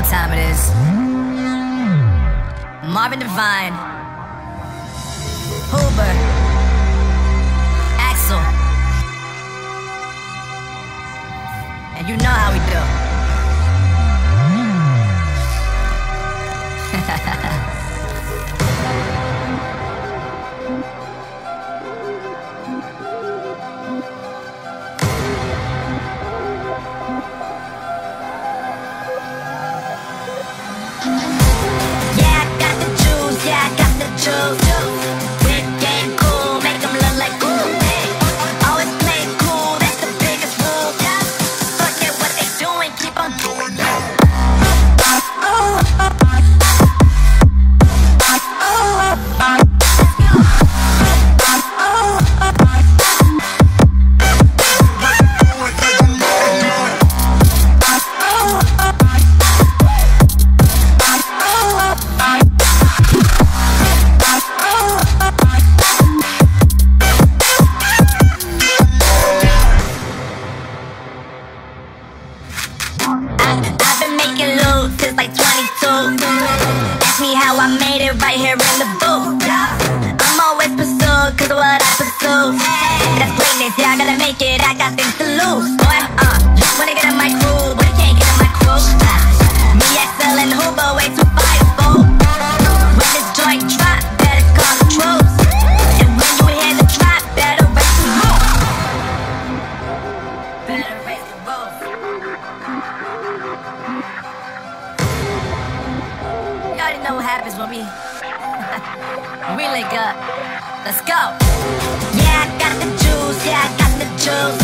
what time it is. Marvin Divine, Hoober, Axol, and you know how we do. here in the booth. I'm always pursued, cause what I pursue. That's greatness, yeah, I gotta make it, I got things to lose. Boy, uh, wanna get in my crew, but I can't get in my crew uh, Me, Axol, and Hoober, way too firefold When this joint drop, better call the troops. And when you hear the drop, better raise the roof. Better raise the roof. You already know what happens with me feeling good. Let's go. Yeah, I got the juice. Yeah, I got the juice.